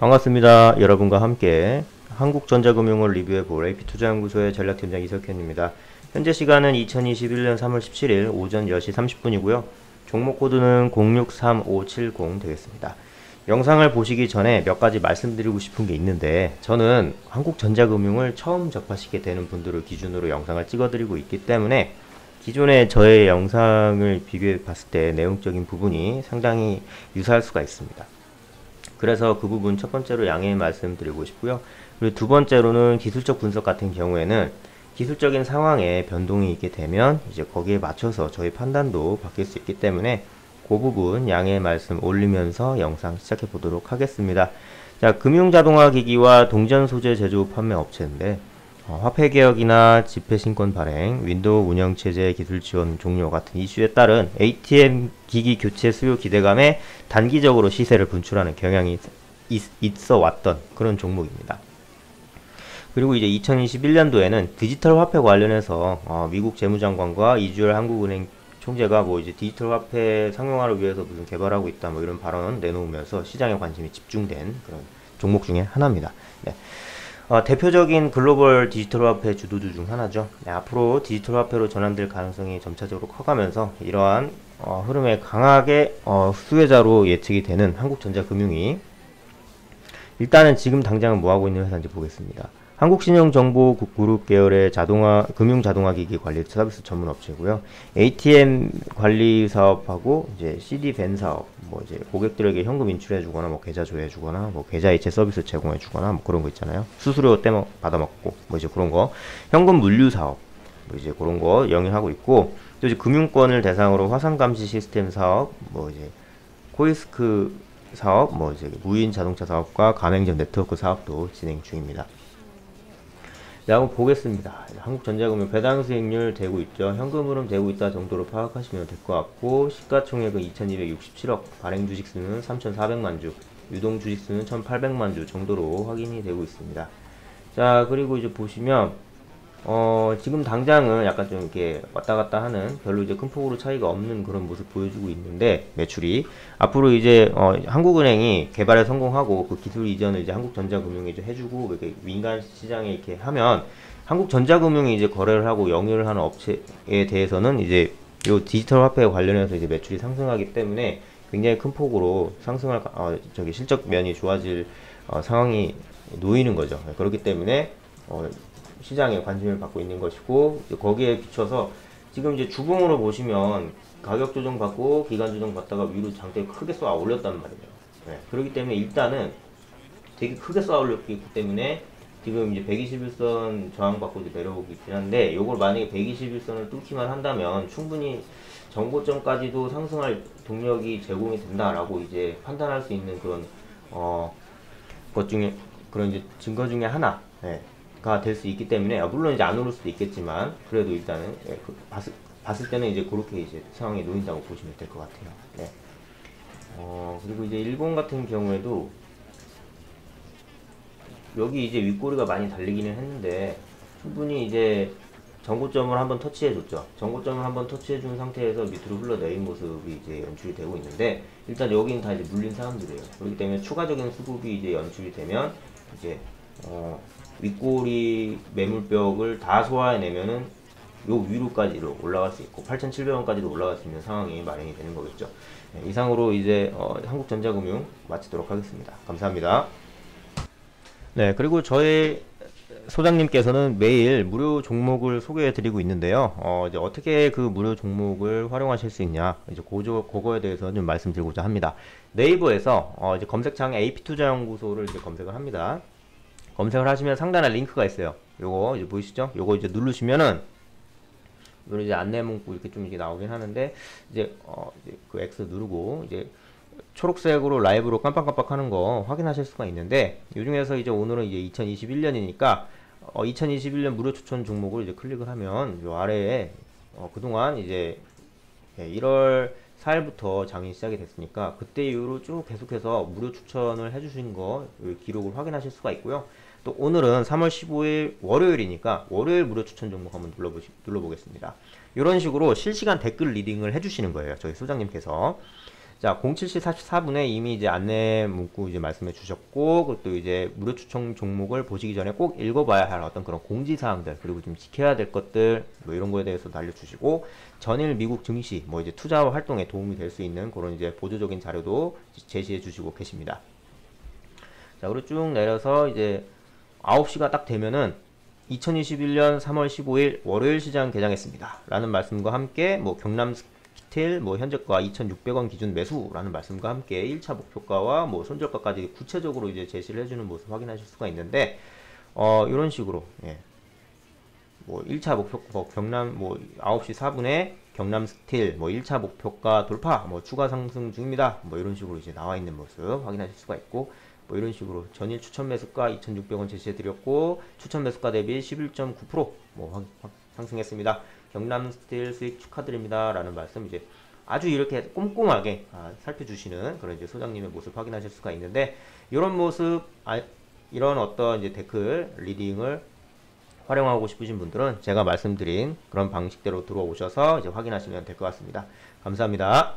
반갑습니다. 여러분과 함께 한국전자금융을 리뷰해 볼 AP투자연구소의 전략팀장 이석현입니다. 현재 시간은 2021년 3월 17일 오전 10시 30분이고요. 종목 코드는 063570 되겠습니다. 영상을 보시기 전에 몇 가지 말씀드리고 싶은 게 있는데 저는 한국전자금융을 처음 접하시게 되는 분들을 기준으로 영상을 찍어드리고 있기 때문에 기존의 저의 영상을 비교해 봤을 때 내용적인 부분이 상당히 유사할 수가 있습니다. 그래서 그 부분 첫 번째로 양해 말씀드리고 싶고요. 그리고 두 번째로는 기술적 분석 같은 경우에는 기술적인 상황에 변동이 있게 되면 이제 거기에 맞춰서 저희 판단도 바뀔 수 있기 때문에 그 부분 양해 말씀 올리면서 영상 시작해 보도록 하겠습니다. 자, 금융자동화기기와 동전 소재 제조 판매 업체인데 어, 화폐 개혁이나 지폐 신권 발행, 윈도우 운영 체제 기술 지원 종료 같은 이슈에 따른 ATM 기기 교체 수요 기대감에 단기적으로 시세를 분출하는 경향이 있, 있어 왔던 그런 종목입니다. 그리고 이제 2021년도에는 디지털 화폐 관련해서 어, 미국 재무장관과 이주열 한국은행 총재가 뭐 이제 디지털 화폐 상용화를 위해서 무슨 개발하고 있다 뭐 이런 발언 내놓으면서 시장에 관심이 집중된 그런 종목 중에 하나입니다. 네. 어, 대표적인 글로벌 디지털 화폐 주도주 중 하나죠. 네, 앞으로 디지털 화폐로 전환될 가능성이 점차적으로 커가면서 이러한 어, 흐름에 강하게 어, 수혜자로 예측이 되는 한국전자금융이 일단은 지금 당장은 뭐하고 있는 회사인지 보겠습니다. 한국신용정보그룹 계열의 자동화 금융 자동화 기기 관리 서비스 전문 업체고요. ATM 관리 사업하고 이제 CD 밴 사업, 뭐 이제 고객들에게 현금 인출해 주거나 뭐 계좌 조회해 주거나 뭐 계좌 이체 서비스 제공해 주거나 뭐 그런 거 있잖아요. 수수료 떼먹 받아 먹고 뭐 이제 그런 거 현금 물류 사업 뭐 이제 그런 거 영위하고 있고 또 이제 금융권을 대상으로 화상 감시 시스템 사업 뭐 이제 키오스크 사업 뭐 이제 무인 주차장 사업과 가맹점 네트워크 사업도 진행 중입니다. 네, 한번 보겠습니다. 한국전자금융 배당 수익률 되고 있죠. 현금 흐름 되고 있다 정도로 파악하시면 될 것 같고 시가총액은 2267억, 발행 주식수는 3400만 주, 유동 주식수는 1800만 주 정도로 확인이 되고 있습니다. 자, 그리고 이제 보시면 어, 지금 당장은 약간 좀 이렇게 왔다 갔다 하는 별로 이제 큰 폭으로 차이가 없는 그런 모습 보여주고 있는데 매출이 앞으로 이제 어, 한국은행이 개발에 성공하고 그 기술 이전을 이제 한국전자금융이 좀 해주고 이렇게 민간 시장에 이렇게 하면 한국전자금융이 이제 거래를 하고 영유를 하는 업체에 대해서는 이제 요 디지털 화폐 관련해서 이제 매출이 상승하기 때문에 굉장히 큰 폭으로 상승할 어, 저기 실적 면이 좋아질 어, 상황이 놓이는 거죠. 그렇기 때문에 어, 시장에 관심을 받고 있는 것이고 거기에 비춰서 지금 이제 주봉으로 보시면 가격 조정 받고 기간 조정 받다가 위로 장대 크게 쏘아 올렸단 말이에요. 네. 그렇기 때문에 일단은 되게 크게 쏘아 올렸기 때문에 지금 이제 121선 저항받고 이제 내려오고 있긴 한데 요걸 만약에 121선을 뚫기만 한다면 충분히 정고점까지도 상승할 동력이 제공이 된다라고 이제 판단할 수 있는 그런 어 것 중에 그런 이제 증거 중에 하나. 네. 가 될 수 있기 때문에 아, 물론 이제 안 오를 수도 있겠지만 그래도 일단은 예, 그, 봤을, 봤을 때는 이제 그렇게 이제 상황에 놓인다고 보시면 될 것 같아요. 네. 어 그리고 이제 일본 같은 경우에도 여기 이제 윗꼬리가 많이 달리기는 했는데 충분히 이제 정고점을 한번 터치해 줬죠. 정고점을 한번 터치해 준 상태에서 밑으로 흘러내린 모습이 이제 연출이 되고 있는데 일단 여기는 다 이제 물린 사람들이에요. 그렇기 때문에 추가적인 수급이 이제 연출이 되면 이제 어 윗꼬리 매물벽을 다 소화해내면은 요 위로까지 올라갈 수 있고 8,700원까지도 올라갈 수 있는 상황이 마련이 되는 거겠죠. 네, 이상으로 이제 어, 한국전자금융 마치도록 하겠습니다. 감사합니다. 네, 그리고 저희 소장님께서는 매일 무료 종목을 소개해 드리고 있는데요. 어, 이제 어떻게 그 무료 종목을 활용하실 수 있냐, 이제 고조, 그거에 대해서 좀 말씀드리고자 합니다. 네이버에서 어, 이제 검색창에 AP투자연구소를 이제 검색을 합니다. 검색을 하시면 상단에 링크가 있어요. 요거 이제 보이시죠? 요거 이제 누르시면은 이런 이제 안내 문구 이렇게 좀 이게 나오긴 하는데 이제 어 이제 그 X 누르고 이제 초록색으로 라이브로 깜빡깜빡 하는 거 확인하실 수가 있는데 이 중에서 이제 오늘은 이제 2021년이니까 어 2021년 무료 추천 종목을 이제 클릭을 하면 요 아래에 어 그동안 이제 1월 예, 4일부터 장이 시작이 됐으니까 그때 이후로 쭉 계속해서 무료 추천을 해주신 거 기록을 확인하실 수가 있고요. 또 오늘은 3월 15일 월요일이니까 월요일 무료 추천 종목 한번 눌러보시, 눌러보겠습니다. 이런 식으로 실시간 댓글 리딩을 해주시는 거예요. 저희 소장님께서. 자, 07시 44분에 이미 이제 안내 문구 이제 말씀해 주셨고, 그것도 이제 무료 추천 종목을 보시기 전에 꼭 읽어봐야 할 어떤 그런 공지사항들, 그리고 좀 지켜야 될 것들, 뭐 이런 거에 대해서도 알려주시고, 전일 미국 증시, 뭐 이제 투자 활동에 도움이 될 수 있는 그런 이제 보조적인 자료도 제시해 주시고 계십니다. 자, 그리고 쭉 내려서 이제 9시가 딱 되면은 2021년 3월 15일 월요일 시장 개장했습니다. 라는 말씀과 함께 뭐 경남 스틸 뭐 현재가 2,600원 기준 매수라는 말씀과 함께 1차 목표가와 뭐 손절가까지 구체적으로 이제 제시를 해주는 모습 확인하실 수가 있는데 어 이런 식으로 예. 뭐 1차 목표 뭐 경남 뭐 9시 4분에 경남 스틸 뭐 1차 목표가 돌파 뭐 추가 상승 중입니다. 뭐 이런 식으로 이제 나와 있는 모습 확인하실 수가 있고 뭐 이런 식으로 전일 추천 매수가 2,600원 제시해 드렸고 추천 매수가 대비 11.9%뭐 상승했습니다. 경남 스틸 수익 축하드립니다. 라는 말씀 이제 아주 이렇게 꼼꼼하게 아, 살펴주시는 그런 이제 소장님의 모습 확인하실 수가 있는데 이런 모습 아, 이런 어떤 이제 댓글 리딩을 활용하고 싶으신 분들은 제가 말씀드린 그런 방식대로 들어오셔서 이제 확인하시면 될 것 같습니다. 감사합니다.